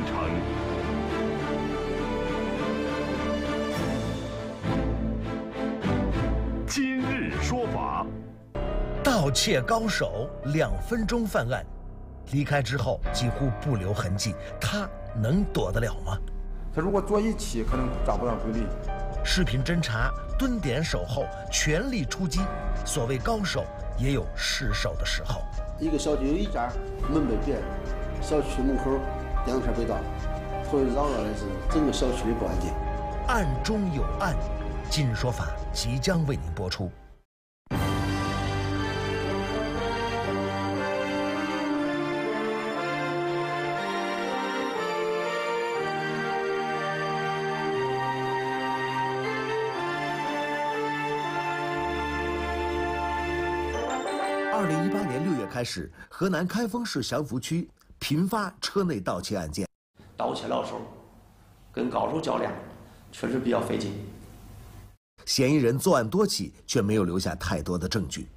进程。今日说法，盗窃高手两分钟犯案，离开之后几乎不留痕迹，他能躲得了吗？他如果坐一起，可能找不到规律。视频侦查，蹲点守候，全力出击。所谓高手，也有失手的时候。一个小区有一家门被别，小区门口两片被盗，所以扰乱的是整个小区的不安定。案中有案，今日说法即将为您播出。二零一八年六月开始，河南开封市祥符区频发车内盗窃案件。盗窃老手跟高手较量，确实比较费劲。嫌疑人作案多起，却没有留下太多的证据。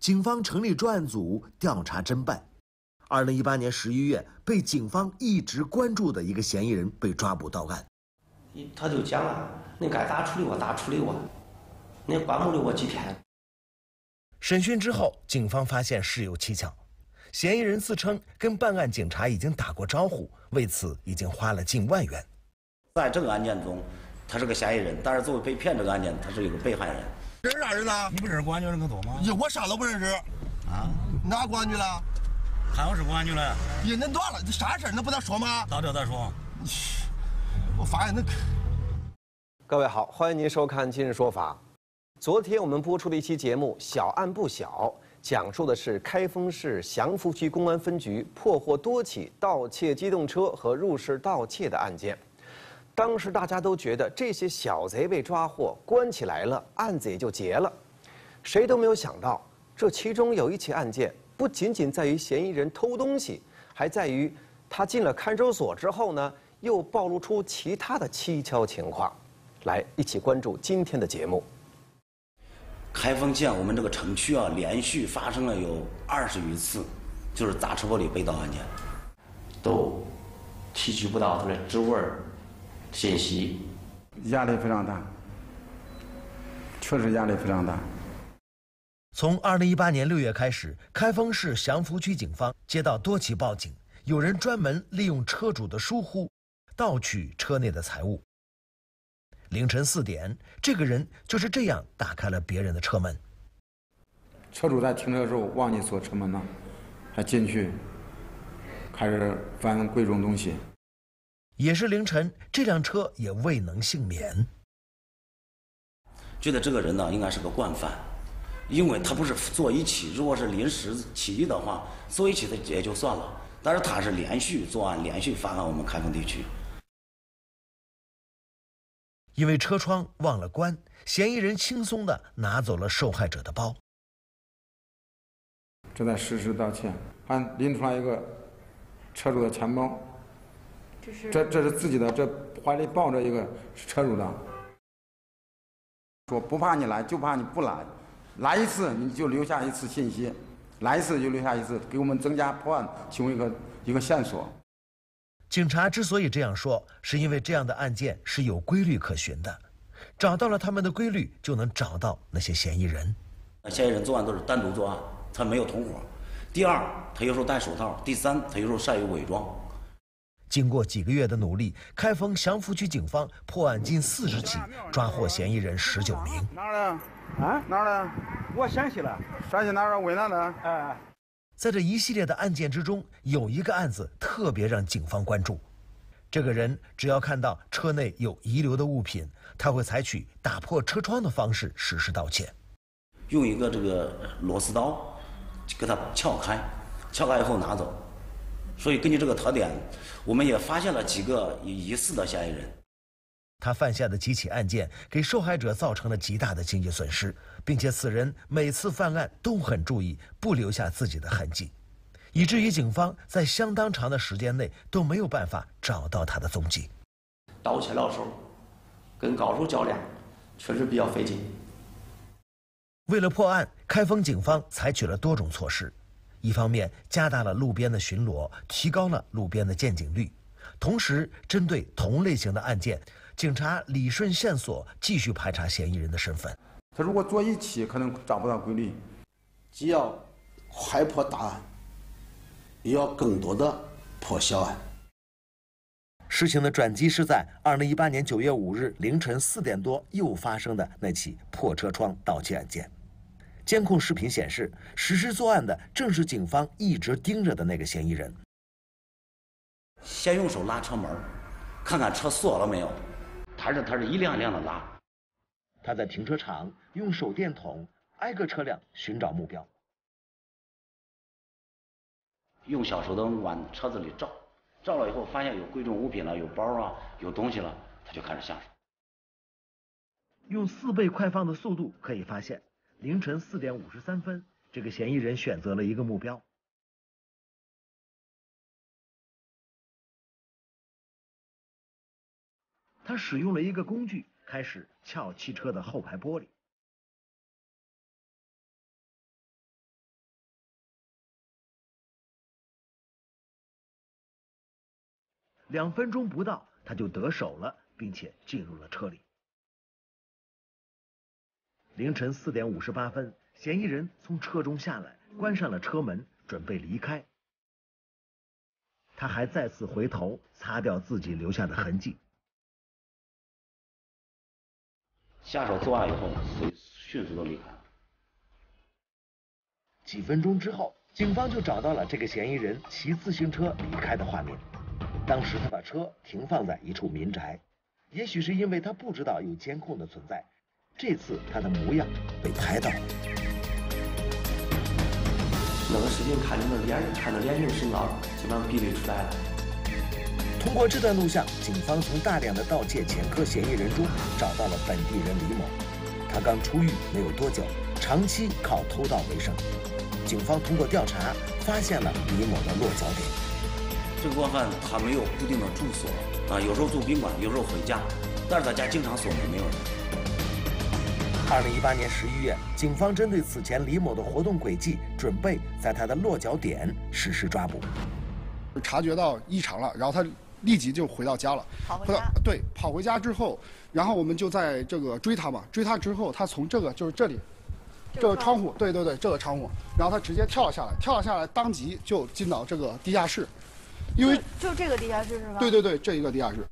警方成立专案组调查侦办。二零一八年十一月，被警方一直关注的一个嫌疑人被抓捕到案。他就讲了：“你该咋处理我咋处理我，你关不了我几天。”审讯之后，警方发现事有蹊跷。嫌疑人自称跟办案警察已经打过招呼，为此已经花了近万元。在这个案件中，他是个嫌疑人，但是作为被骗这个案件，他是一个被害人。认识啥人呢？你不认识公安局人可多吗？呀，我啥都不认识。啊？哪公安局了？开封市公安局了。呀，恁断了，这啥事儿？恁不能说吗？到这再说。我发现恁。各位好，欢迎您收看《今日说法》。昨天我们播出的一期节目《小案不小》，讲述的是开封市祥符区公安分局破获多起盗窃机动车和入室盗窃的案件。当时大家都觉得这些小贼被抓获、关起来了，案子也就结了。谁都没有想到，这其中有一起案件，不仅仅在于嫌疑人偷东西，还在于他进了看守所之后呢，又暴露出其他的蹊跷情况。来，一起关注今天的节目。开封县我们这个城区啊，连续发生了有二十余次，就是砸车玻璃被盗案件，都提取不到他的指纹信息，压力非常大，确实压力非常大。从二零一八年六月开始，开封市祥符区警方接到多起报警，有人专门利用车主的疏忽，盗取车内的财物。凌晨四点，这个人就是这样打开了别人的车门。车主在停车的时候忘记锁车门了，他进去开始翻贵重东西。也是凌晨，这辆车也未能幸免。觉得这个人呢，应该是个惯犯，因为他不是坐一起，如果是临时起意的话，坐一起的也就算了，但是他是连续作案，连续犯案我们开封地区。因为车窗忘了关，嫌疑人轻松地拿走了受害者的包。正在实施盗窃，还拎出来一个车主的钱包。这是这这是自己的，这怀里抱着一个是车主的。说不怕你来，就怕你不来。来一次你就留下一次信息，来一次就留下一次，给我们增加破案其中一个一个线索。警察之所以这样说，是因为这样的案件是有规律可循的，找到了他们的规律，就能找到那些嫌疑人。嫌疑人作案都是单独作案，他没有同伙。第二，他有时候戴手套；第三，他有时候善于伪装。经过几个月的努力，开封祥符区警方破案近四十起，抓获嫌疑人十九名。哪儿的？啊？哪儿的？我陕西的。陕西哪儿？渭南的？哎。在这一系列的案件之中，有一个案子特别让警方关注。这个人只要看到车内有遗留的物品，他会采取打破车窗的方式实施盗窃，用一个这个螺丝刀给它撬开，撬开以后拿走。所以根据这个特点，我们也发现了几个疑似的嫌疑人。他犯下的几起案件给受害者造成了极大的经济损失，并且此人每次犯案都很注意不留下自己的痕迹，以至于警方在相当长的时间内都没有办法找到他的踪迹。盗窃老手跟高手较量，确实比较费劲。为了破案，开封警方采取了多种措施，一方面加大了路边的巡逻，提高了路边的见警率。同时，针对同类型的案件，警察理顺线索，继续排查嫌疑人的身份。他如果做一起，可能找不到规律。既要快破大案，也要更多的破小案。事情的转机是在二零一八年九月五日凌晨四点多又发生的那起破车窗盗窃案件。监控视频显示，实施作案的正是警方一直盯着的那个嫌疑人。先用手拉车门，看看车锁了没有。他是他是一辆一辆的拉。他在停车场用手电筒挨个车辆寻找目标，用小手灯往车子里照，照了以后发现有贵重物品了，有包啊，有东西了，他就开始下手。用四倍快放的速度可以发现，凌晨四点五十三分，这个嫌疑人选择了一个目标。他使用了一个工具，开始撬汽车的后排玻璃。两分钟不到，他就得手了，并且进入了车里。凌晨四点五十八分，嫌疑人从车中下来，关上了车门，准备离开。他还再次回头擦掉自己留下的痕迹。下手作案以后，迅迅速的离开。几分钟之后，警方就找到了这个嫌疑人骑自行车离开的画面。当时他把车停放在一处民宅，也许是因为他不知道有监控的存在，这次他的模样被拍到了。那个视频看你的脸，看着脸型身高，基本上比对出来了。通过这段录像，警方从大量的盗窃前科嫌疑人中找到了本地人李某。他刚出狱没有多久，长期靠偷盗为生。警方通过调查发现了李某的落脚点。这个惯犯他没有固定的住所啊，有时候住宾馆，有时候回家，但是他家经常锁门，没有人。二零一八年十一月，警方针对此前李某的活动轨迹，准备在他的落脚点实施抓捕。察觉到异常了，然后他。立即就回到家了，跑回家。对，跑回家之后，然后我们就在这个追他嘛，追他之后，他从这个就是这里，这个窗户，对对对，这个窗户，然后他直接跳了下来，跳了下来，当即就进到这个地下室，因为就这个地下室是吧？对对对，这一个地下室。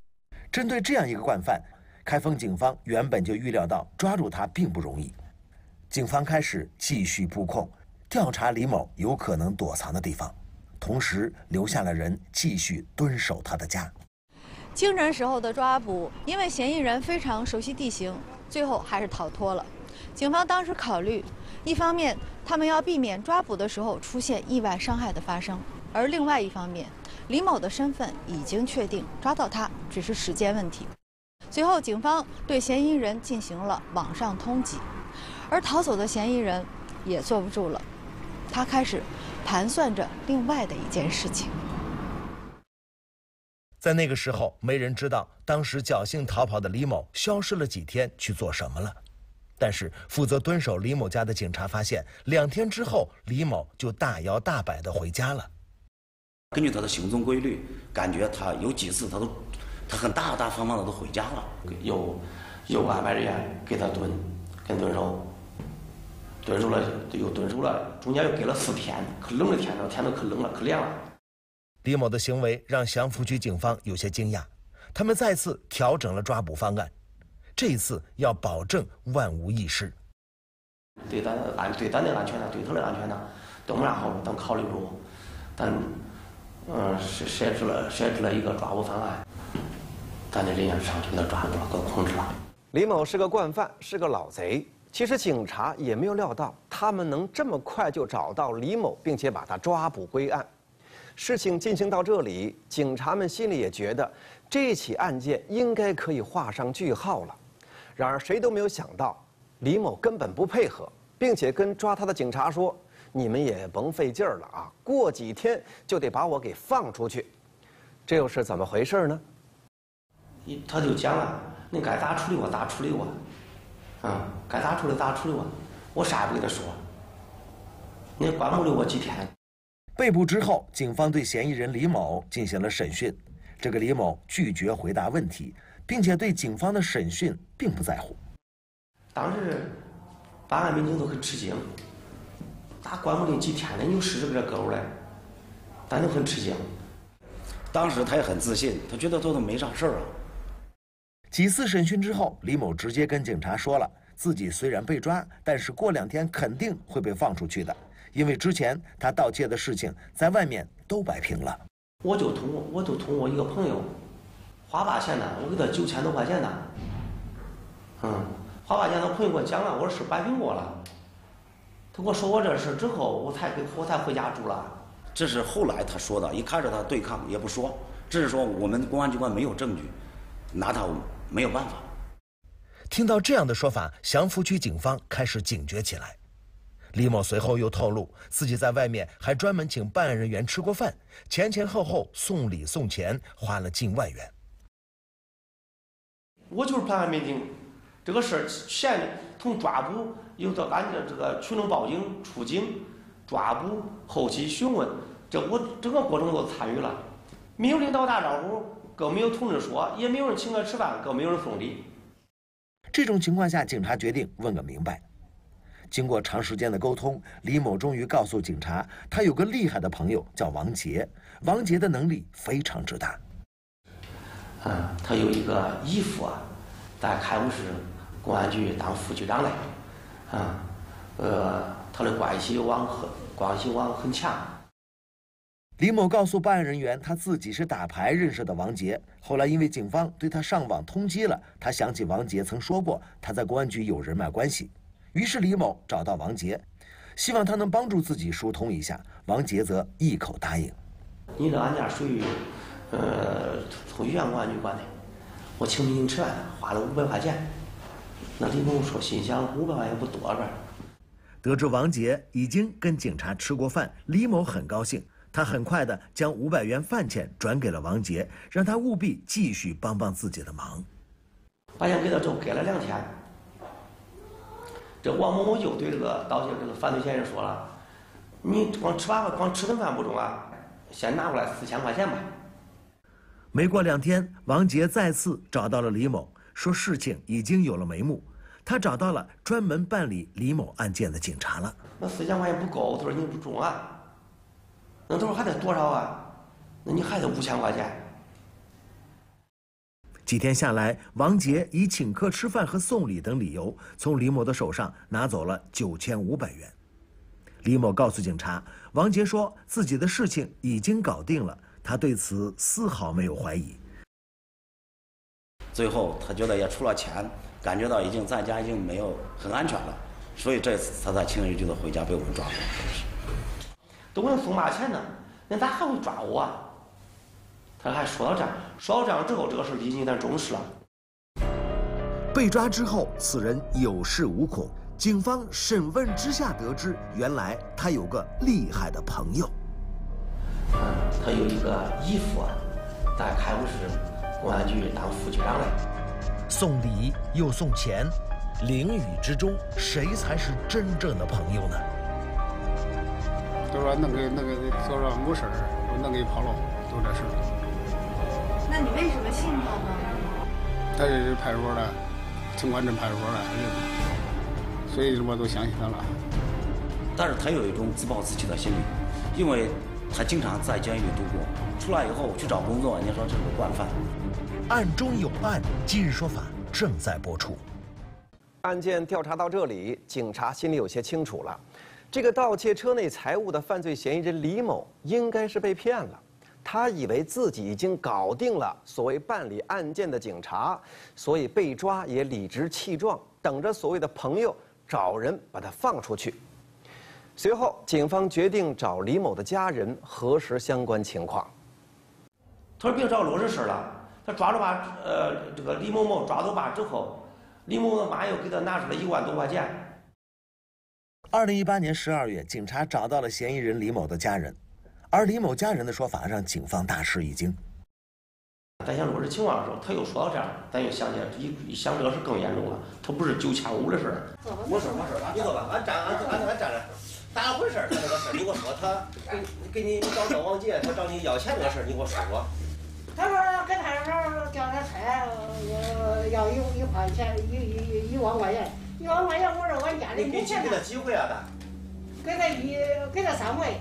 针对这样一个惯犯，开封警方原本就预料到抓住他并不容易，警方开始继续布控，调查李某有可能躲藏的地方。同时留下了人继续蹲守他的家。清晨时候的抓捕，因为嫌疑人非常熟悉地形，最后还是逃脱了。警方当时考虑，一方面他们要避免抓捕的时候出现意外伤害的发生，而另外一方面，李某的身份已经确定，抓到他只是时间问题。随后，警方对嫌疑人进行了网上通缉，而逃走的嫌疑人也坐不住了，他开始。盘算着另外的一件事情。在那个时候，没人知道当时侥幸逃跑的李某消失了几天去做什么了。但是，负责蹲守李某家的警察发现，两天之后，李某就大摇大摆地回家了。根据他的行踪规律，感觉他有几次他都，他很大大方方的都回家了。有有安排人员给他蹲，跟蹲守。蹲守了，又蹲守了，中间又隔了四天，可冷的天了天都可冷了，可凉了。李某的行为让祥符区警方有些惊讶，他们再次调整了抓捕方案，这一次要保证万无一失。对咱安，对咱的安全呢，对他的安全呢，都没啥好处，咱考虑住，咱嗯设设置了设置了一个抓捕方案，咱的人员上去给他抓住了，给控制了。李某是个惯犯，是个老贼。其实警察也没有料到，他们能这么快就找到李某，并且把他抓捕归案。事情进行到这里，警察们心里也觉得这起案件应该可以画上句号了。然而，谁都没有想到，李某根本不配合，并且跟抓他的警察说：“你们也甭费劲儿了啊，过几天就得把我给放出去。”这又是怎么回事呢？他就讲了：“你该咋处理我咋处理我。”啊，该咋处理咋处理吧，我啥也不跟他说。你关不了我几天。被捕之后，警方对嫌疑人李某进行了审讯。这个李某拒绝回答问题，并且对警方的审讯并不在乎。当时办案民警都很吃惊，咋关不了几天呢，你就试试这勾嘞，但都很吃惊。当时他也很自信，他觉得做的没啥事儿啊。几次审讯之后，李某直接跟警察说了，自己虽然被抓，但是过两天肯定会被放出去的，因为之前他盗窃的事情在外面都摆平了。我就通过，我就通过一个朋友，花八钱呢，我给他九千多块钱呢。嗯，花八钱，他朋友给我讲了，我说是摆平过了。他跟我说过这事之后，我才给我才回家住了。这是后来他说的，一开始他对抗也不说，只是说我们公安机关没有证据，拿他没有办法。听到这样的说法，祥符区警方开始警觉起来。李某随后又透露，自己在外面还专门请办案人员吃过饭，前前后后送礼送钱，花了近万元。我就是办案民警，这个事儿先从抓捕，又到俺的这个群众报警、出警、抓捕、后期询问，这我整个过程都参与了。没有领导打招呼，更没有通知说，也没有人请客吃饭，更没有人送礼。这种情况下，警察决定问个明白。经过长时间的沟通，李某终于告诉警察，他有个厉害的朋友叫王杰，王杰的能力非常之大。嗯，他有一个姨父啊，在开封市公安局当副局长嘞，啊，呃，他的关系网很关系网很强。李某告诉办案人员，他自己是打牌认识的王杰。后来因为警方对他上网通缉了，他想起王杰曾说过他在公安局有人脉关系。于是李某找到王杰，希望他能帮助自己疏通一下。王杰则一口答应。你这案件属于，呃，从原公安局管的，我请民警吃饭花了五百块钱。那李某说心想五百块钱不多吧？得知王杰已经跟警察吃过饭，李某很高兴，他很快的将五百元饭钱转给了王杰，让他务必继续帮帮自己的忙。把钱给他之后，给了两天。这王某某又对这个盗窃这个犯罪嫌疑人说了：“你光吃饭光吃顿饭不中啊，先拿过来四千块钱吧。”没过两天，王杰再次找到了李某，说事情已经有了眉目，他找到了专门办理李某案件的警察了。那四千块钱不够，他说你不中啊，那他说还得多少啊？那你还得五千块钱。几天下来，王杰以请客吃饭和送礼等理由，从李某的手上拿走了九千五百元。李某告诉警察，王杰说自己的事情已经搞定了，他对此丝毫没有怀疑。最后，他觉得也出了钱，感觉到已经在家已经没有很安全了，所以这次他才轻而易举的回家被我们抓住。都给人送嘛钱呢，那咋还会抓我？啊？他还说到这样，说到这样之后，这个事已经有点重视了。被抓之后，此人有恃无恐。警方审问之下得知，原来他有个厉害的朋友。嗯，他有一个姨父，在开封市公安局当副局长嘞。送礼又送钱，囹圄之中，谁才是真正的朋友呢？都说能给那个做上没事儿，能给跑了，就这事儿。那你为什么信他呢？他是派出所的，城关镇派出所的，所以我都相信他了。但是他有一种自暴自弃的心理，因为他经常在监狱度过，出来以后去找工作，人家说这是个惯犯。案中有案，今日说法正在播出。案件调查到这里，警察心里有些清楚了，这个盗窃车内财物的犯罪嫌疑人李某应该是被骗了。他以为自己已经搞定了所谓办理案件的警察，所以被抓也理直气壮，等着所谓的朋友找人把他放出去。随后，警方决定找李某的家人核实相关情况。他说：“别找落实事了。”他抓住把呃这个李某某抓走吧之后，李某的妈又给他拿出了一万多块钱。二零一八年十二月，警察找到了嫌疑人李某的家人。而李某家人的说法让警方大吃一惊。在想落实情况的时候，他又说到这样，咱又想起来，一一想这个事更严重了。他不是九千五的事儿。没事没事，你坐吧，俺站俺俺俺站着。咋回事？他这个事，你给我说，他给给你你找找王杰，他找你要钱这个事儿，你给我说说。他说派出所叫他拆，要一一块钱，一一一万块钱，一万块钱，我说我家里没钱。给他机会啊，他。给他一，给他三回。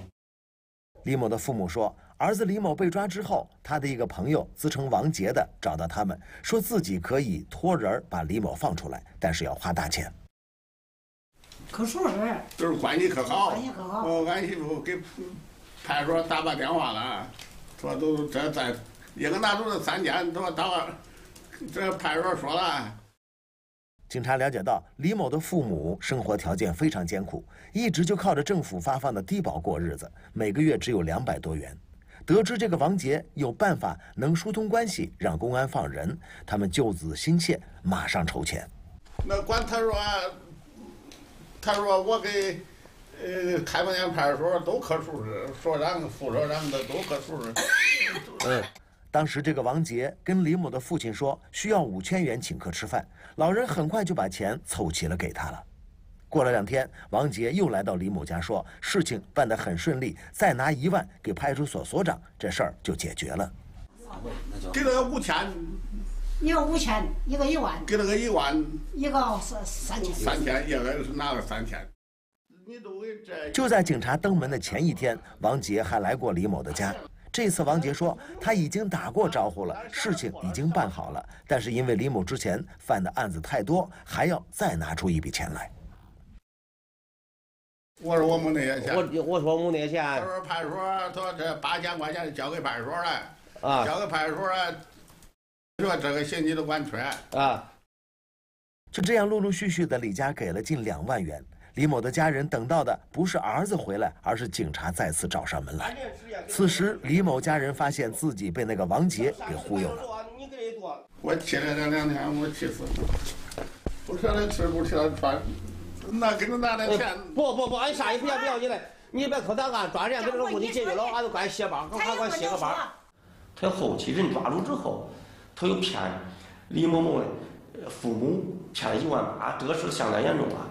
李某的父母说，儿子李某被抓之后，他的一个朋友自称王杰的找到他们，说自己可以托人把李某放出来，但是要花大钱。可熟人，就是关系可好，关系可好。我俺媳妇给派出所打把电话了，说都这在一个拿出了三天，都到这派出所说了。警察了解到，李某的父母生活条件非常艰苦，一直就靠着政府发放的低保过日子，每个月只有两百多元。得知这个王杰有办法能疏通关系，让公安放人，他们救子心切，马上筹钱。那管他说，他说我给呃开封县派出所都可数是所长、副所长的都可数是。嗯。当时这个王杰跟李某的父亲说需要五千元请客吃饭，老人很快就把钱凑齐了给他了。过了两天，王杰又来到李某家说事情办得很顺利，再拿一万给派出所所长，这事儿就解决了。给了个五千，一个五千，一个一万，给了个一万，一个三三千，三千，一个是拿了三千。就在警察登门的前一天，王杰还来过李某的家。这次王杰说他已经打过招呼了，事情已经办好了，但是因为李某之前犯的案子太多，还要再拿出一笔钱来。我说我没那些钱，我我说没那些钱。他说派出所说这八千块钱交给派出所了，啊，交给派出所了，说这个信你都管缺啊。就这样陆陆续续的，李家给了近两万元。李某的家人等到的不是儿子回来，而是警察再次找上门来。此时，李某家人发现自己被那个王杰给忽悠了。我气了这两天，我气死了。不舍得吃，不舍得穿，那给他拿点钱。不不不，俺啥也不要不要你的，你别扣他，俺抓人给这个问题解决了，俺就管歇班，俺管歇个班。他后期人抓住之后，他又骗李某某的父母，骗了一万八，这个事相当严重了。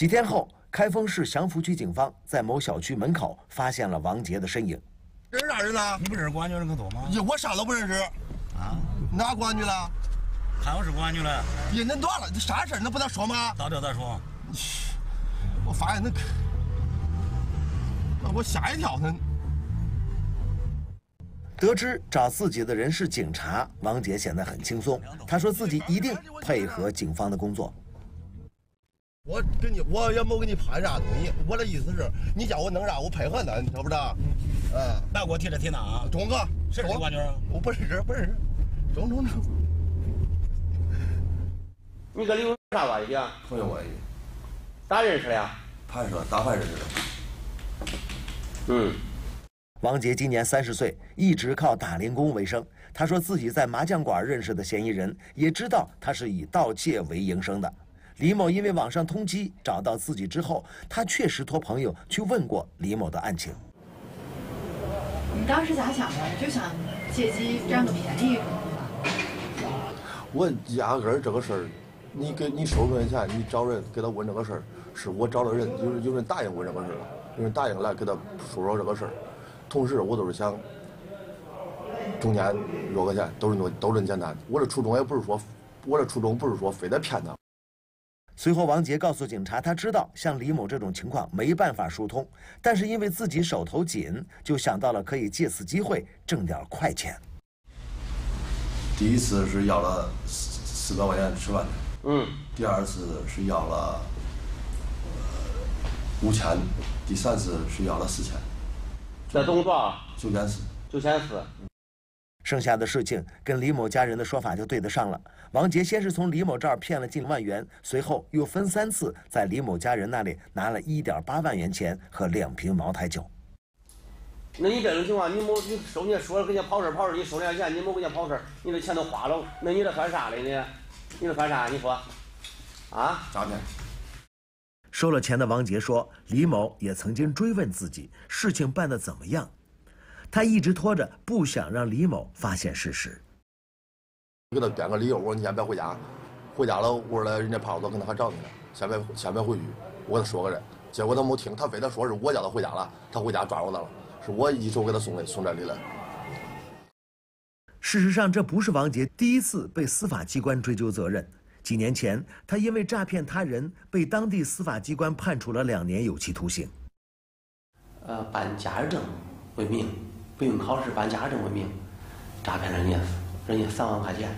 几天后，开封市祥符区警方在某小区门口发现了王杰的身影。认识啥人呢？你不认识公安局人可多吗？我啥都不认识。啊？哪公安局了？开封市公安局的。人恁断了，这啥事儿？那不能说吗？到这再说。我发现那，那我吓一跳呢。得知找自己的人是警察，王杰显得很轻松。他说自己一定配合警方的工作。我跟你，我也没给你盘啥东西。我的意思是，你叫我弄啥，我配合恁，知道不知道？嗯，别给我提这提那啊。钟哥，谁是公安局？我不认识，不认识。中中中。你跟李勇啥关系啊？朋友关系。咋认识的呀？派出所打饭认识的。嗯。王杰今年三十岁，一直靠打零工为生。他说自己在麻将馆认识的嫌疑人，也知道他是以盗窃为营生的。李某因为网上通缉找到自己之后，他确实托朋友去问过李某的案情。你当时咋想的？就想借机占个便宜？我压根儿这个事儿，你给你收人钱，你找人给他问这个事儿，是我找的人，有有人答应问这个事儿了，有人答应来给他说说这个事儿。同时，我都是想中间落个钱，都是那都是简单。我的初衷也不是说，我的初衷不是说非得骗他。随后，王杰告诉警察，他知道像李某这种情况没办法疏通，但是因为自己手头紧，就想到了可以借此机会挣点快钱。第一次是要了四四百块钱吃饭嗯。第二次是要了五千，第三次是要了四千。这总共多少？九千四。九千四。剩下的事情跟李某家人的说法就对得上了。王杰先是从李某这儿骗了近万元，随后又分三次在李某家人那里拿了一点八万元钱和两瓶茅台酒。那你这种情况，你没你收人家说了给人家跑事跑事，你收人家钱，你没给人家跑事你这钱都花了，那你这算啥嘞？你，你这算啥？你说，啊？咋的。收了钱的王杰说，李某也曾经追问自己事情办得怎么样，他一直拖着，不想让李某发现事实。给他编个理由，我说你先别回家，回家了，我说来人家派出所可能还找你呢，先别先别回去，我给他说个人，结果他没听，他非得说是我叫他回家了，他回家抓着他了，是我一手给他送的送这里来。事实上，这不是王杰第一次被司法机关追究责任。几年前，他因为诈骗他人，被当地司法机关判处了两年有期徒刑。呃，办驾驶证为名，不用考试办驾驶证为名，诈骗了人家人家三万块钱。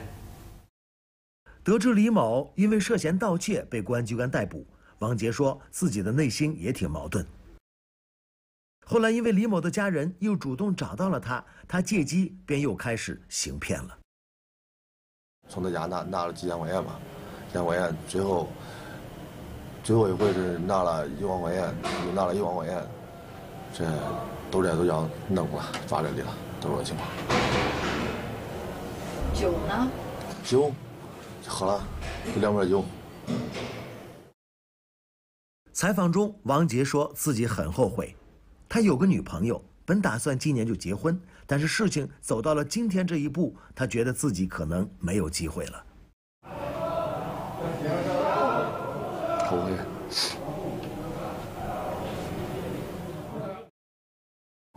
得知李某因为涉嫌盗窃被公安机关逮捕，王杰说自己的内心也挺矛盾。后来，因为李某的家人又主动找到了他，他借机便又开始行骗了。从他家拿拿了几千块钱吧，几千块钱，最后最后一回是拿了一万块钱，又拿了一万块钱，这都这都要弄了，抓这里了，都是这情况。酒呢？酒喝了，就两瓶酒。采访中，王杰说自己很后悔。他有个女朋友，本打算今年就结婚，但是事情走到了今天这一步，他觉得自己可能没有机会了。后悔。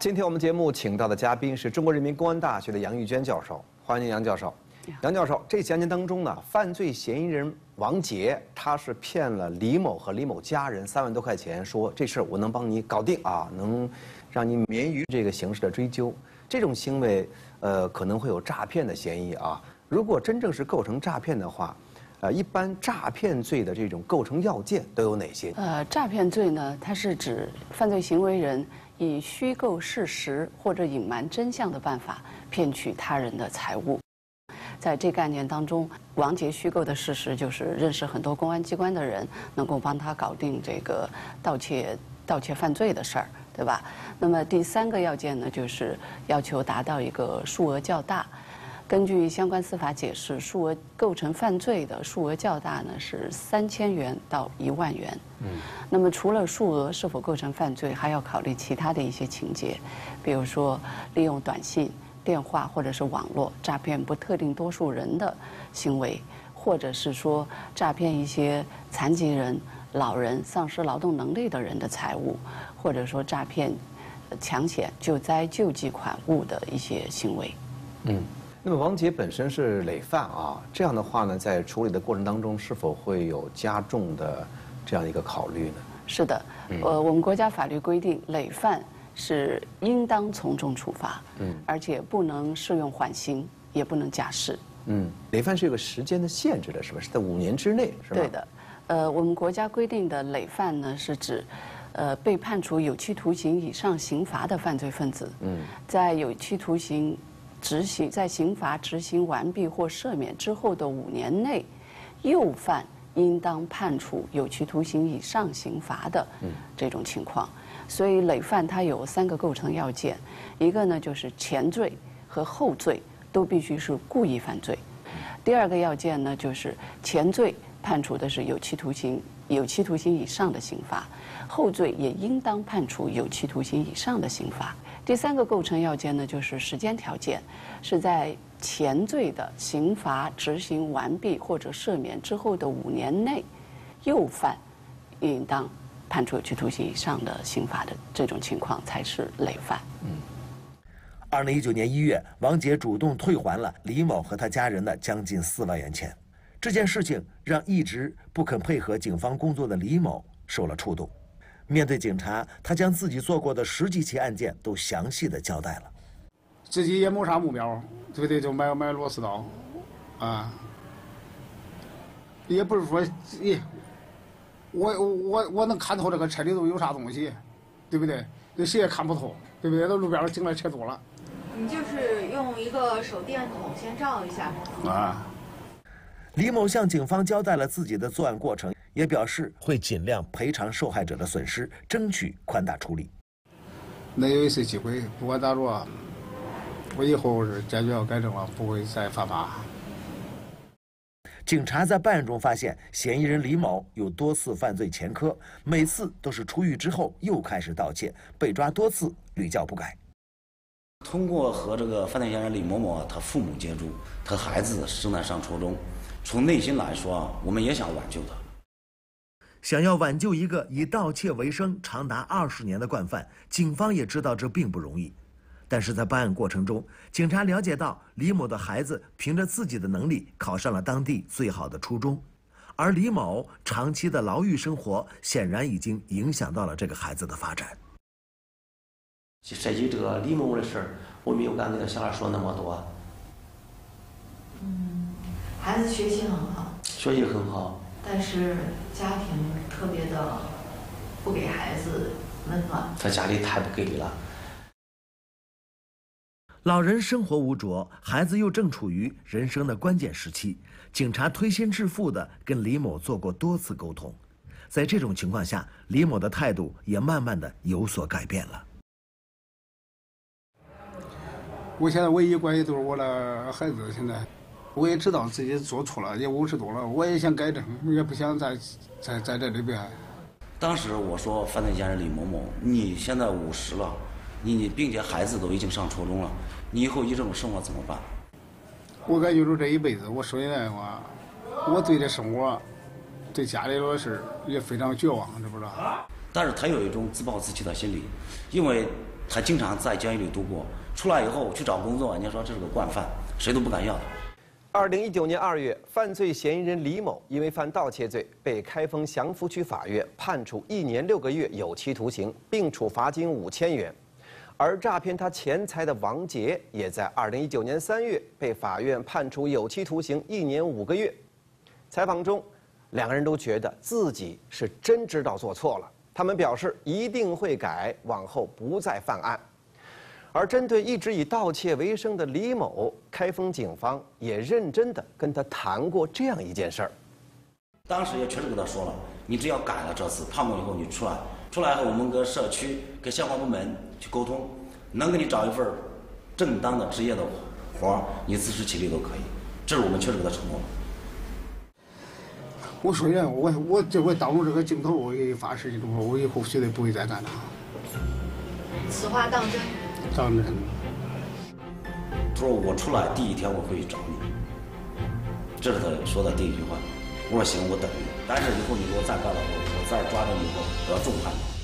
今天我们节目请到的嘉宾是中国人民公安大学的杨玉娟教授，欢迎杨教授。杨教授，这起案件当中呢，犯罪嫌疑人王杰，他是骗了李某和李某家人三万多块钱，说这事儿我能帮你搞定啊，能让你免于这个刑事的追究。这种行为，呃，可能会有诈骗的嫌疑啊。如果真正是构成诈骗的话，呃，一般诈骗罪的这种构成要件都有哪些？呃，诈骗罪呢，它是指犯罪行为人以虚构事实或者隐瞒真相的办法骗取他人的财物。在这个案件当中，王杰虚构的事实就是认识很多公安机关的人，能够帮他搞定这个盗窃、盗窃犯罪的事儿，对吧？那么第三个要件呢，就是要求达到一个数额较大。根据相关司法解释，数额构成犯罪的数额较大呢是三千元到一万元。嗯。那么除了数额是否构成犯罪，还要考虑其他的一些情节，比如说利用短信。电话或者是网络诈骗不特定多数人的行为，或者是说诈骗一些残疾人、老人、丧失劳动能力的人的财物，或者说诈骗抢险救灾救济款物的一些行为。嗯，那么王杰本身是累犯啊，这样的话呢，在处理的过程当中，是否会有加重的这样一个考虑呢？是的，呃，我们国家法律规定累犯。是应当从重处罚，嗯，而且不能适用缓刑，也不能假释。嗯，累犯是有个时间的限制的，是吧？是在五年之内，是吧？对的，呃，我们国家规定的累犯呢，是指，呃，被判处有期徒刑以上刑罚的犯罪分子，嗯，在有期徒刑执行在刑罚执行完毕或赦免之后的五年内，又犯应当判处有期徒刑以上刑罚的这种情况。所以累犯它有三个构成要件，一个呢就是前罪和后罪都必须是故意犯罪，第二个要件呢就是前罪判处的是有期徒刑、有期徒刑以上的刑罚，后罪也应当判处有期徒刑以上的刑罚。第三个构成要件呢就是时间条件，是在前罪的刑罚执行完毕或者赦免之后的五年内，又犯，应当。判处有期徒刑以上的刑罚的这种情况才是累犯。嗯。二零一九年一月，王杰主动退还了李某和他家人的将近四万元钱。这件事情让一直不肯配合警方工作的李某受了触动。面对警察，他将自己做过的十几起案件都详细的交代了。自己也没啥目标，对不对？就买买螺丝刀，啊，也不是说也。我我我能看透这个车里头有啥东西，对不对？那谁也看不透，对不对？那路边进来车多了。你就是用一个手电筒先照一下。啊。李某向警方交代了自己的作案过程，也表示会尽量赔偿受害者的损失，争取宽大处理。能有一次机会，不管咋着，我以后是坚决要改正了，不会再犯法。警察在办案中发现，嫌疑人李某有多次犯罪前科，每次都是出狱之后又开始盗窃，被抓多次屡教不改。通过和这个犯罪嫌疑人李某某他父母接触，他孩子正在上初中，从内心来说，我们也想挽救他。想要挽救一个以盗窃为生长达二十年的惯犯，警方也知道这并不容易。但是在办案过程中，警察了解到李某的孩子凭着自己的能力考上了当地最好的初中，而李某长期的牢狱生活显然已经影响到了这个孩子的发展。涉及这个李某的事儿，我没有敢跟他小孩说那么多。嗯，孩子学习很好，学习很好，但是家庭特别的不给孩子温暖。他家里太不给力了。老人生活无着，孩子又正处于人生的关键时期，警察推心置腹的跟李某做过多次沟通，在这种情况下，李某的态度也慢慢的有所改变了。我现在唯一关心就是我的孩子。现在，我也知道自己做错了，也五十多了，我也想改正，也不想再在在这里边。当时我说犯罪嫌疑人李某某，你现在五十了，你你并且孩子都已经上初中了，你以后一这种生活怎么办？我感觉着这一辈子，我说句来话，我对这生活，对家里的事也非常绝望，知不知道？但是他有一种自暴自弃的心理，因为他经常在监狱里度过。出来以后去找工作，人家说这是个惯犯，谁都不敢要他。二零一九年二月，犯罪嫌疑人李某因为犯盗窃罪，被开封祥符区法院判处一年六个月有期徒刑，并处罚金五千元。而诈骗他钱财的王杰，也在二零一九年三月被法院判处有期徒刑一年五个月。采访中，两个人都觉得自己是真知道做错了，他们表示一定会改，往后不再犯案。而针对一直以盗窃为生的李某，开封警方也认真的跟他谈过这样一件事儿。当时也确实跟他说了，你只要改了这次判过以后，你出来，出来后我们跟社区、跟相关部门去沟通，能给你找一份正当的职业的活儿你自食其力都可以。这是我们确实给他承诺了。我说人，我我这回当着这个镜头，我给你发誓，你说我以后绝对不会再干了。此话当真？当真。他说我出来第一天我会去。找你，这是他说的第一句话。我说行，我等你。但是以后你给我再干了，我我再抓着你以后，我要重判你。